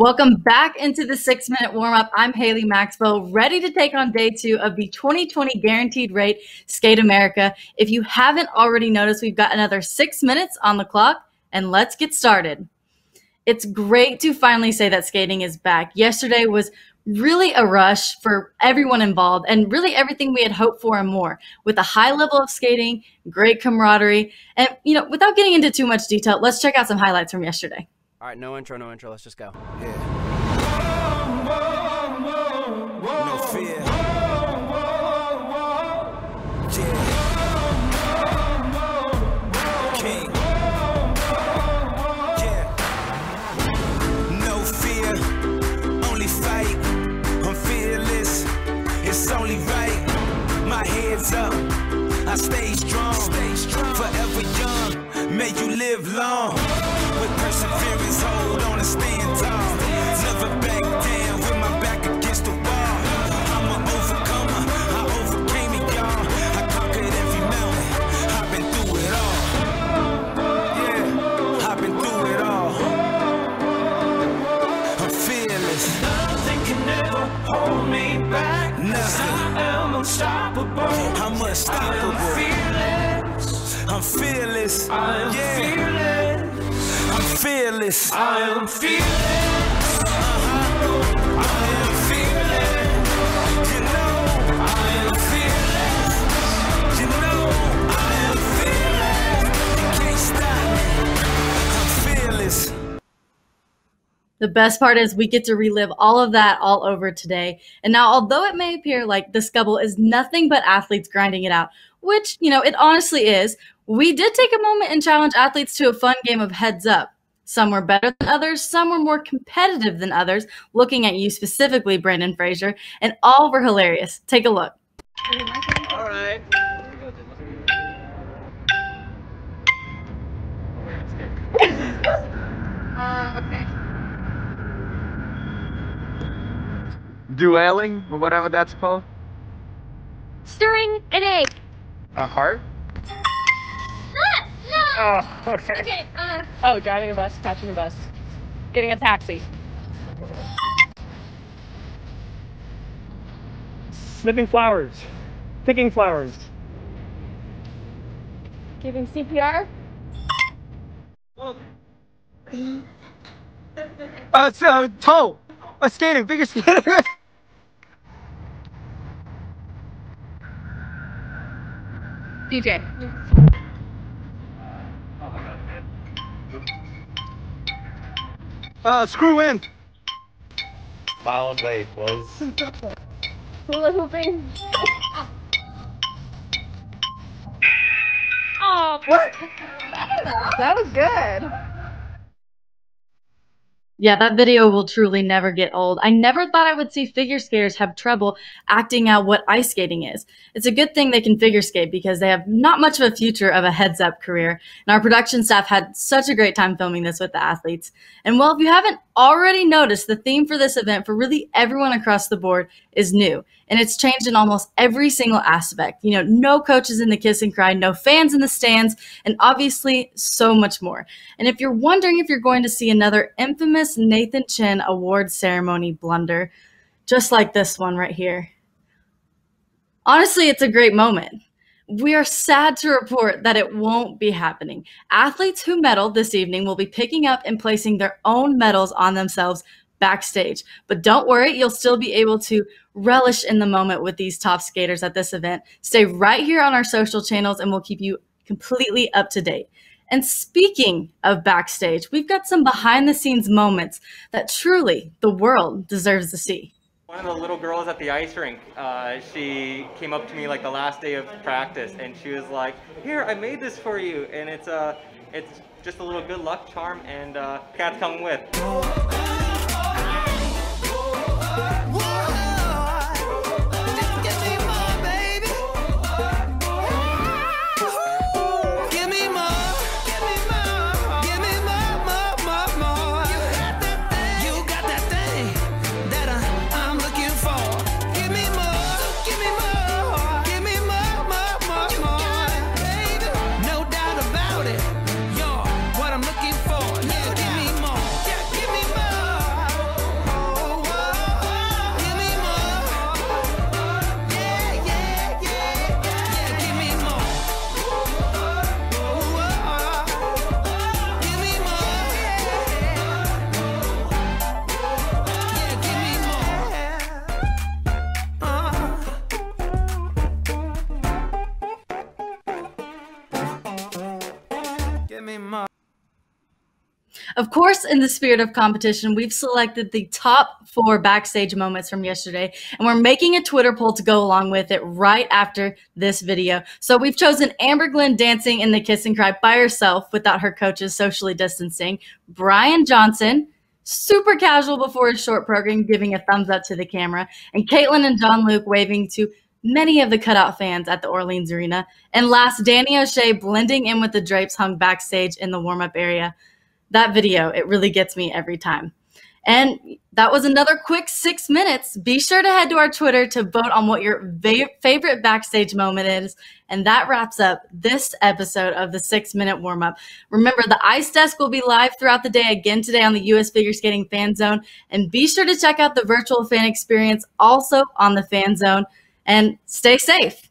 Welcome back into the six minute warm up. I'm Haley Maxwell, ready to take on day two of the 2020 Guaranteed Rate Skate America. If you haven't already noticed, we've got another six minutes on the clock, and let's get started. It's great to finally say that skating is back. Yesterday was really a rush for everyone involved and really everything we had hoped for and more with a high level of skating, great camaraderie. And, you know, without getting into too much detail, let's check out some highlights from yesterday. All right, no intro, no intro. Let's just go. Yeah. No fear. Yeah. King. No fear. Only fight. I'm fearless. It's only right. My head's up. I stay strong. Stay strong. Forever young. May you live long. Unstoppable. I'm unstoppable. I unstoppable. am fearless. I'm fearless. I am Yeah, fearless. I'm fearless. I am fearless. The best part is we get to relive all of that all over today. And now, although it may appear like the Scubble is nothing but athletes grinding it out, which, you know, it honestly is, we did take a moment and challenge athletes to a fun game of heads up. Some were better than others, some were more competitive than others, looking at you specifically, Brandon Frazier, and all were hilarious. Take a look. All right. Dueling or whatever that's called. Stirring an egg. A heart? Ah, no. Oh, okay. Okay. Uh, Oh, driving a bus, catching a bus, getting a taxi. Snipping flowers. Picking flowers. Giving CPR. Uh, so, toe. Uh, skating, figure skating. DJ. uh, screw in. Fouled late was Hula hooping. Oh, What? that was good. Yeah, that video will truly never get old. I never thought I would see figure skaters have trouble acting out what ice skating is. It's a good thing they can figure skate because they have not much of a future of a heads up career. And our production staff had such a great time filming this with the athletes. And well, if you haven't already noticed, the theme for this event for really everyone across the board is new. And it's changed in almost every single aspect. You know, no coaches in the kiss and cry, no fans in the stands, and obviously so much more. And if you're wondering if you're going to see another infamous Nathan Chen award ceremony blunder, just like this one right here. Honestly, it's a great moment. We are sad to report that it won't be happening. Athletes who medaled this evening will be picking up and placing their own medals on themselves backstage. But don't worry, you'll still be able to relish in the moment with these top skaters at this event. Stay right here on our social channels and we'll keep you completely up to date. And speaking of backstage, we've got some behind the scenes moments that truly the world deserves to see. One of the little girls at the ice rink, uh, she came up to me like the last day of practice, and she was like, "Here, I made this for you," and it's uh, it's just a little good luck charm, and uh, cat's coming with. Of course, in the spirit of competition, we've selected the top four backstage moments from yesterday, and we're making a Twitter poll to go along with it right after this video. So we've chosen Amber Glenn dancing in the kiss and cry by herself without her coaches socially distancing, Brian Johnson, super casual before his short program, giving a thumbs up to the camera, and Caitlin and Jean-Luc waving to many of the cutout fans at the Orleans Arena. And last, Danny O'Shea blending in with the drapes hung backstage in the warm up area that video, it really gets me every time. And that was another quick six minutes. Be sure to head to our Twitter to vote on what your va- favorite backstage moment is. And that wraps up this episode of the six minute warm up. Remember, the ice desk will be live throughout the day again today on the US Figure Skating Fan Zone. And be sure to check out the virtual fan experience also on the Fan Zone. And stay safe.